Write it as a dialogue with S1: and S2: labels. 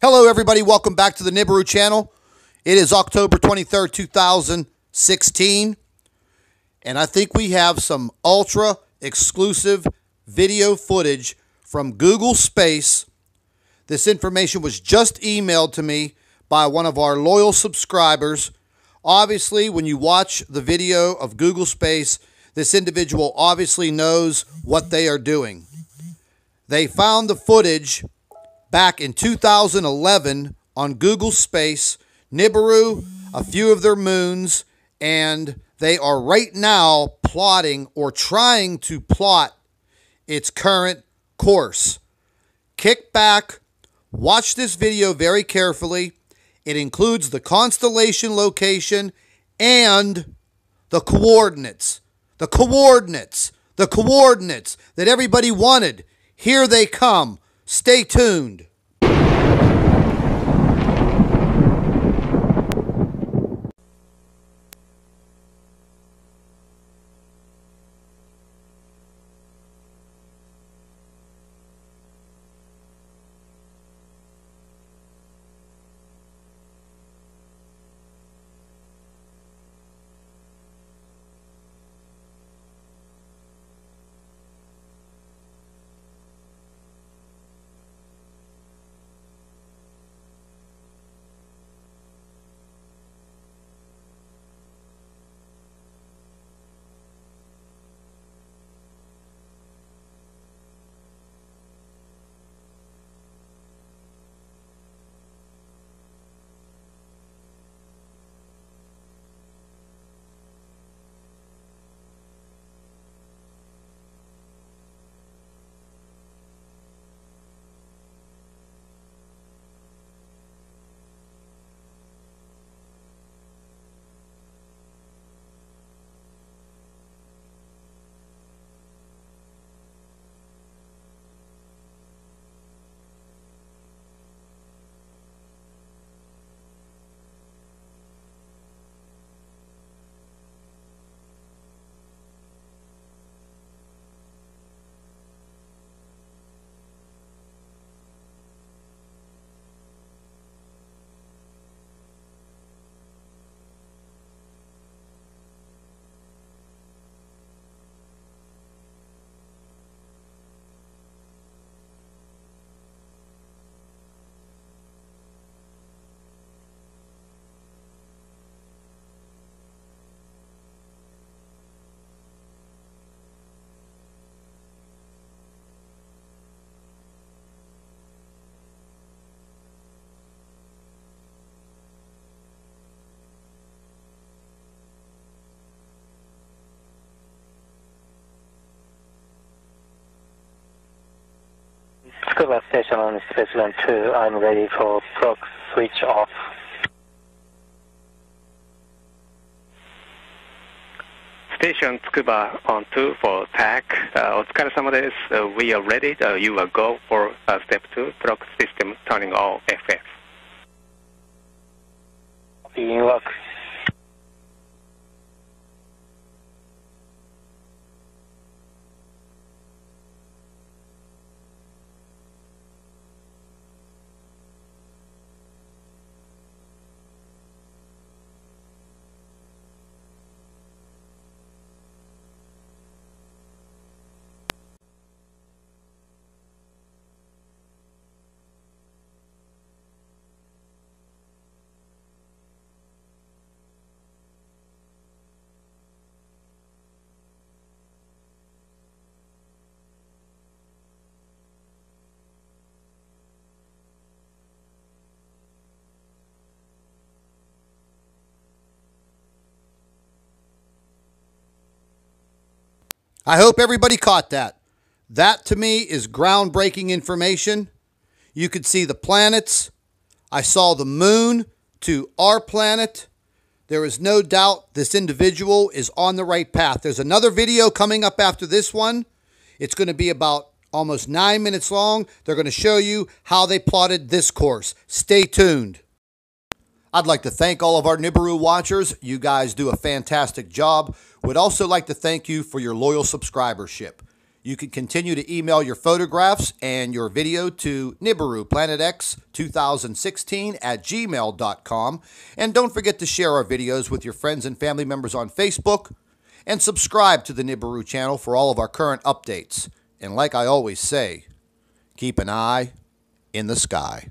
S1: Hello, everybody. Welcome back to the Nibiru channel. It is October 23rd, 2016. And I think we have some ultra exclusive video footage from Google Space. This information was just emailed to me by one of our loyal subscribers. Obviously, when you watch the video of Google Space, this individual obviously knows what they are doing. They found the footage back in 2011 on Google Space, Nibiru, a few of their moons, and they are right now plotting or trying to plot its current course. Kick back, watch this video very carefully. It includes the constellation location and the coordinates. The coordinates. The coordinates that everybody wanted. Here they come. Stay tuned.
S2: Tsukuba station on Spaceland 2, I'm ready for proc switch off.
S3: ステーションつくば on 2 for TAC、uh, お疲れ様です、uh, We are ready、uh, You will go for、uh, step 2 proc system turning on FF
S2: Begin work.
S1: I hope everybody caught that. That to me is groundbreaking information. You could see the planets. I saw the moon to our planet. There is no doubt this individual is on the right path. There's another video coming up after this one. It's going to be about almost nine minutes long. They're going to show you how they plotted this course. Stay tuned. I'd like to thank all of our Nibiru watchers. You guys do a fantastic job. Would also like to thank you for your loyal subscribership. You can continue to email your photographs and your video to Nibiru Planet X 2016 at gmail.com. And don't forget to share our videos with your friends and family members on Facebook. And subscribe to the Nibiru channel for all of our current updates. And like I always say, keep an eye in the sky.